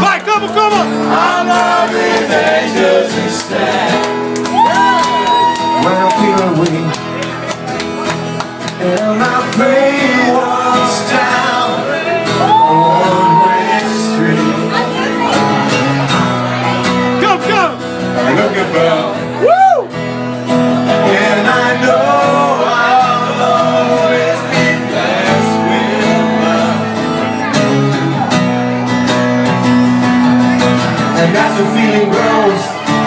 Vai, como, como? I love his angels instead. When I feel weak and my faith walks down a one-way street. Go, go! Look about. and that's feeling grows.